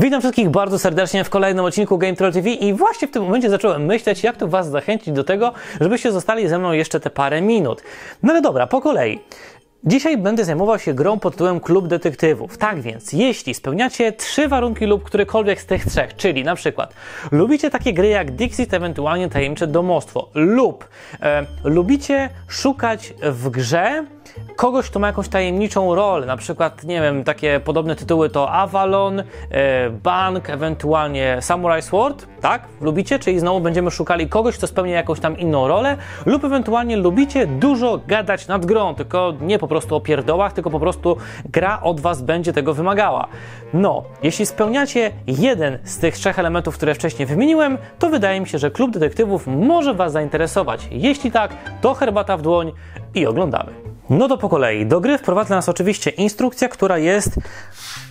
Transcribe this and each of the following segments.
Witam wszystkich bardzo serdecznie w kolejnym odcinku Game Troll TV i właśnie w tym momencie zacząłem myśleć, jak tu Was zachęcić do tego, żebyście zostali ze mną jeszcze te parę minut. No ale dobra, po kolei. Dzisiaj będę zajmował się grą pod tytułem Klub Detektywów. Tak więc, jeśli spełniacie trzy warunki lub którykolwiek z tych trzech, czyli na przykład lubicie takie gry jak Dixit, ewentualnie Tajemnicze Domostwo, lub e, lubicie szukać w grze kogoś, kto ma jakąś tajemniczą rolę, na przykład, nie wiem, takie podobne tytuły to Avalon, e, Bank, ewentualnie Samurai Sword, tak? Lubicie? Czyli znowu będziemy szukali kogoś, kto spełnia jakąś tam inną rolę, lub ewentualnie lubicie dużo gadać nad grą, tylko nie po prostu o pierdołach, tylko po prostu gra od Was będzie tego wymagała. No, jeśli spełniacie jeden z tych trzech elementów, które wcześniej wymieniłem, to wydaje mi się, że Klub Detektywów może Was zainteresować. Jeśli tak, to herbata w dłoń i oglądamy. No to po kolei. Do gry wprowadza nas oczywiście instrukcja, która jest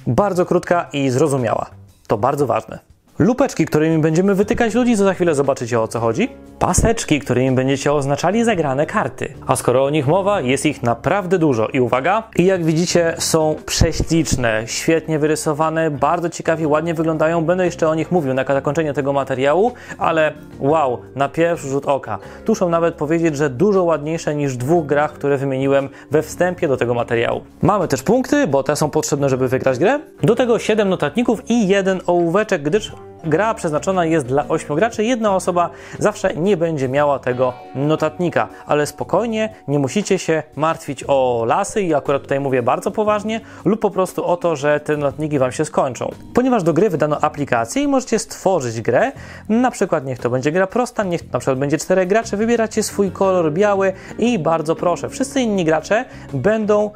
bardzo krótka i zrozumiała. To bardzo ważne. Lupeczki, którymi będziemy wytykać ludzi, to za chwilę zobaczycie o co chodzi. Paseczki, którymi będziecie oznaczali zagrane karty. A skoro o nich mowa, jest ich naprawdę dużo. I uwaga, i jak widzicie są prześliczne, świetnie wyrysowane, bardzo ciekawie, ładnie wyglądają. Będę jeszcze o nich mówił na zakończenie tego materiału, ale wow, na pierwszy rzut oka. Tuszę nawet powiedzieć, że dużo ładniejsze niż dwóch grach, które wymieniłem we wstępie do tego materiału. Mamy też punkty, bo te są potrzebne, żeby wygrać grę. Do tego 7 notatników i jeden ołóweczek, gdyż gra przeznaczona jest dla 8 graczy, jedna osoba zawsze nie będzie miała tego notatnika, ale spokojnie, nie musicie się martwić o lasy i akurat tutaj mówię bardzo poważnie, lub po prostu o to, że te notatniki Wam się skończą. Ponieważ do gry wydano aplikację i możecie stworzyć grę, na przykład niech to będzie gra prosta, niech na przykład będzie 4 gracze, wybieracie swój kolor biały i bardzo proszę, wszyscy inni gracze będą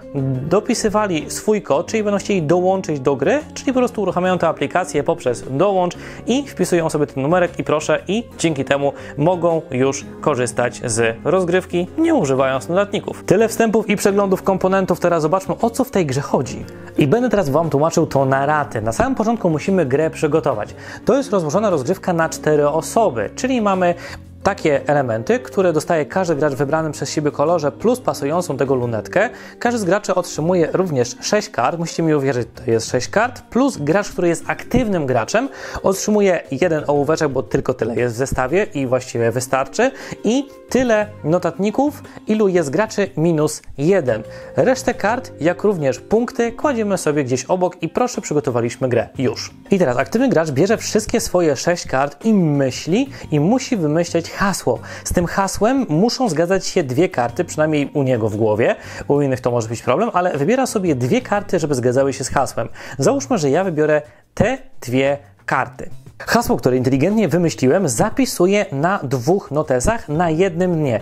dopisywali swój kod, czyli będą chcieli dołączyć do gry, czyli po prostu uruchamiają tę aplikację poprzez dołącz i wpisują sobie ten numerek i proszę i dzięki temu mogą już korzystać z rozgrywki, nie używając notatników. Tyle wstępów i przeglądów komponentów, teraz zobaczmy o co w tej grze chodzi. I będę teraz Wam tłumaczył to na raty. Na samym początku musimy grę przygotować. To jest rozłożona rozgrywka na cztery osoby, czyli mamy takie elementy, które dostaje każdy gracz w wybranym przez siebie kolorze plus pasującą tego lunetkę. Każdy z graczy otrzymuje również 6 kart, musicie mi uwierzyć, to jest 6 kart, plus gracz, który jest aktywnym graczem, otrzymuje jeden ołóweczek, bo tylko tyle jest w zestawie i właściwie wystarczy i tyle notatników, ilu jest graczy minus 1. Resztę kart, jak również punkty kładziemy sobie gdzieś obok i proszę, przygotowaliśmy grę. Już. I teraz aktywny gracz bierze wszystkie swoje 6 kart i myśli i musi wymyśleć hasło. Z tym hasłem muszą zgadzać się dwie karty, przynajmniej u niego w głowie. U innych to może być problem, ale wybiera sobie dwie karty, żeby zgadzały się z hasłem. Załóżmy, że ja wybiorę te dwie karty. Hasło, które inteligentnie wymyśliłem, zapisuję na dwóch notesach na jednym dnie.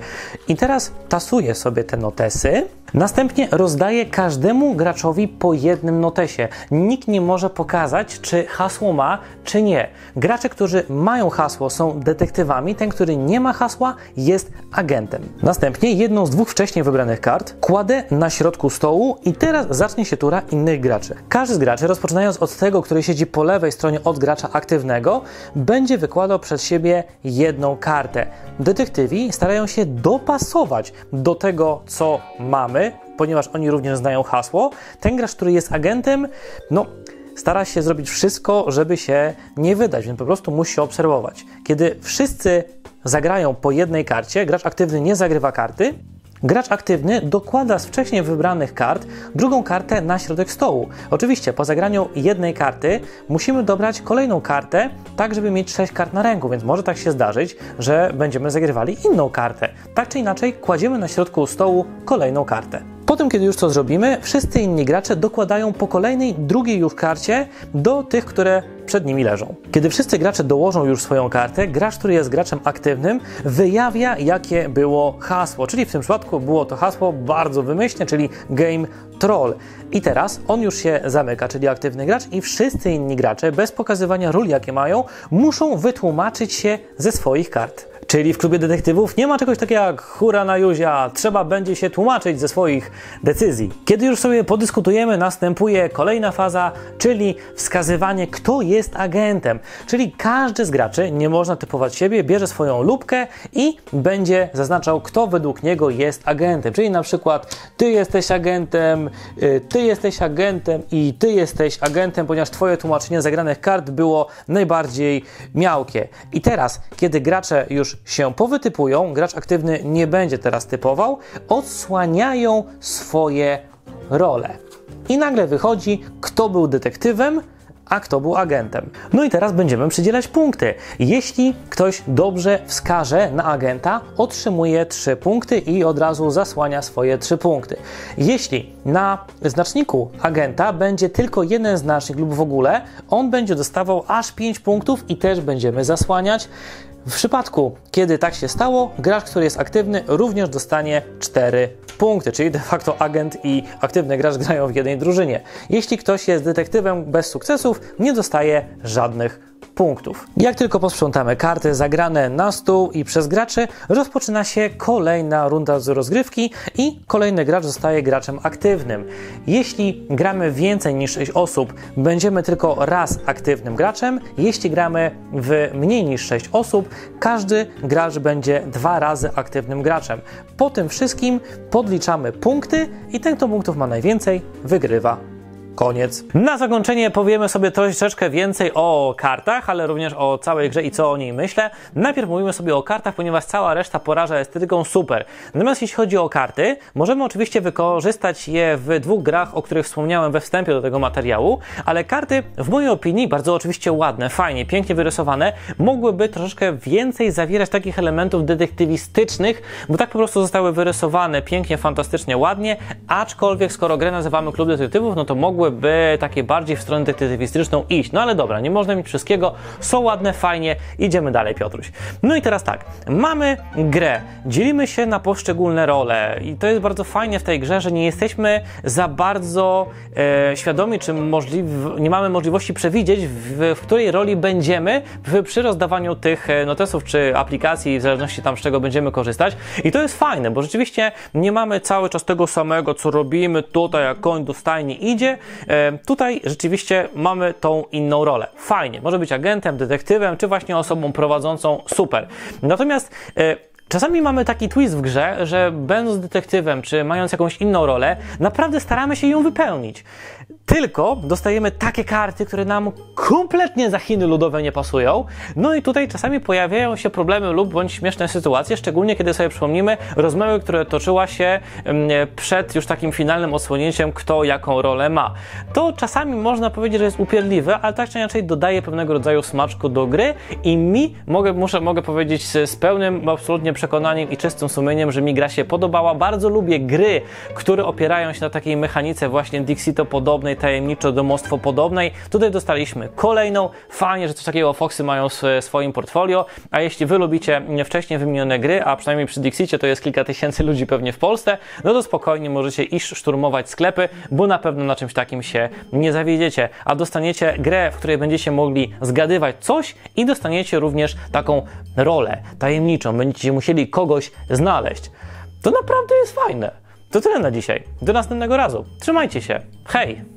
I teraz tasuję sobie te notesy. Następnie rozdaję każdemu graczowi po jednym notesie. Nikt nie może pokazać, czy hasło ma, czy nie. Gracze, którzy mają hasło, są detektywami, ten, który nie ma hasła, jest agentem. Następnie jedną z dwóch wcześniej wybranych kart kładę na środku stołu i teraz zacznie się tura innych graczy. Każdy z graczy, rozpoczynając od tego, który siedzi po lewej stronie od gracza aktywnego, będzie wykładał przed siebie jedną kartę. Detektywi starają się dopasować do tego, co mamy, ponieważ oni również znają hasło. Ten gracz, który jest agentem, no stara się zrobić wszystko, żeby się nie wydać, więc po prostu musi obserwować. Kiedy wszyscy zagrają po jednej karcie, gracz aktywny nie zagrywa karty, Gracz aktywny dokłada z wcześniej wybranych kart drugą kartę na środek stołu. Oczywiście po zagraniu jednej karty musimy dobrać kolejną kartę, tak żeby mieć 6 kart na ręku, więc może tak się zdarzyć, że będziemy zagrywali inną kartę. Tak czy inaczej kładziemy na środku stołu kolejną kartę. Potem, kiedy już to zrobimy, wszyscy inni gracze dokładają po kolejnej, drugiej już karcie do tych, które przed nimi leżą. Kiedy wszyscy gracze dołożą już swoją kartę, gracz, który jest graczem aktywnym, wyjawia, jakie było hasło. Czyli w tym przypadku było to hasło bardzo wymyślne, czyli Game Troll. I teraz on już się zamyka, czyli aktywny gracz, i wszyscy inni gracze, bez pokazywania ról, jakie mają, muszą wytłumaczyć się ze swoich kart. Czyli w klubie detektywów nie ma czegoś takiego jak hura na Juzia, trzeba będzie się tłumaczyć ze swoich decyzji. Kiedy już sobie podyskutujemy, następuje kolejna faza, czyli wskazywanie, kto jest agentem. Czyli każdy z graczy, nie można typować siebie, bierze swoją lubkę i będzie zaznaczał, kto według niego jest agentem. Czyli na przykład ty jesteś agentem, y, ty jesteś agentem i ty jesteś agentem, ponieważ twoje tłumaczenie zagranych kart było najbardziej miałkie. I teraz, kiedy gracze już się powytypują, gracz aktywny nie będzie teraz typował, odsłaniają swoje role. I nagle wychodzi, kto był detektywem, a kto był agentem. No i teraz będziemy przydzielać punkty. Jeśli ktoś dobrze wskaże na agenta, otrzymuje 3 punkty i od razu zasłania swoje 3 punkty. Jeśli na znaczniku agenta będzie tylko jeden znacznik lub w ogóle, on będzie dostawał aż 5 punktów i też będziemy zasłaniać. W przypadku, kiedy tak się stało, gracz, który jest aktywny, również dostanie 4 punkty, czyli de facto agent i aktywny gracz grają w jednej drużynie. Jeśli ktoś jest detektywem bez sukcesów, nie dostaje żadnych punktów. Jak tylko posprzątamy karty zagrane na stół i przez graczy, rozpoczyna się kolejna runda z rozgrywki i kolejny gracz zostaje graczem aktywnym. Jeśli gramy więcej niż 6 osób, będziemy tylko raz aktywnym graczem. Jeśli gramy w mniej niż 6 osób, każdy gracz będzie dwa razy aktywnym graczem. Po tym wszystkim podliczamy punkty i ten, kto punktów ma najwięcej, wygrywa Koniec. Na zakończenie powiemy sobie troszeczkę więcej o kartach, ale również o całej grze i co o niej myślę. Najpierw mówimy sobie o kartach, ponieważ cała reszta poraża estetyką super. Natomiast jeśli chodzi o karty, możemy oczywiście wykorzystać je w dwóch grach, o których wspomniałem we wstępie do tego materiału, ale karty w mojej opinii bardzo oczywiście ładne, fajnie, pięknie wyrysowane, mogłyby troszeczkę więcej zawierać takich elementów detektywistycznych, bo tak po prostu zostały wyrysowane pięknie, fantastycznie, ładnie, aczkolwiek skoro grę nazywamy Klub Detektywów, no to mogły mogłyby takie bardziej w stronę detektywistyczną iść. No ale dobra, nie można mieć wszystkiego, są ładne, fajnie, idziemy dalej, Piotruś. No i teraz tak, mamy grę, dzielimy się na poszczególne role i to jest bardzo fajnie w tej grze, że nie jesteśmy za bardzo e, świadomi, czy możliw, nie mamy możliwości przewidzieć, w, w której roli będziemy w, przy rozdawaniu tych e, notesów czy aplikacji, w zależności tam z czego będziemy korzystać. I to jest fajne, bo rzeczywiście nie mamy cały czas tego samego, co robimy tutaj, jak koń do stajni idzie, tutaj rzeczywiście mamy tą inną rolę. Fajnie, może być agentem, detektywem, czy właśnie osobą prowadzącą, super. Natomiast e, Czasami mamy taki twist w grze, że będąc detektywem, czy mając jakąś inną rolę, naprawdę staramy się ją wypełnić. Tylko dostajemy takie karty, które nam kompletnie za Chiny ludowe nie pasują. No i tutaj czasami pojawiają się problemy lub bądź śmieszne sytuacje, szczególnie kiedy sobie przypomnimy rozmowy, które toczyła się mm, przed już takim finalnym odsłonięciem, kto jaką rolę ma. To czasami można powiedzieć, że jest upierdliwe, ale tak czy inaczej dodaje pewnego rodzaju smaczku do gry i mi mogę, muszę, mogę powiedzieć z pełnym absolutnie przekonaniem i czystym sumieniem, że mi gra się podobała. Bardzo lubię gry, które opierają się na takiej mechanice właśnie Dixito podobnej, tajemniczo domostwo podobnej. Tutaj dostaliśmy kolejną. Fajnie, że coś takiego Foxy mają w swoim portfolio. A jeśli Wy lubicie wcześniej wymienione gry, a przynajmniej przy Dixicie to jest kilka tysięcy ludzi pewnie w Polsce, no to spokojnie możecie iść szturmować sklepy, bo na pewno na czymś takim się nie zawiedziecie. A dostaniecie grę, w której będziecie mogli zgadywać coś i dostaniecie również taką rolę tajemniczą. Będziecie musieli kogoś znaleźć. To naprawdę jest fajne. To tyle na dzisiaj. Do następnego razu. Trzymajcie się. Hej!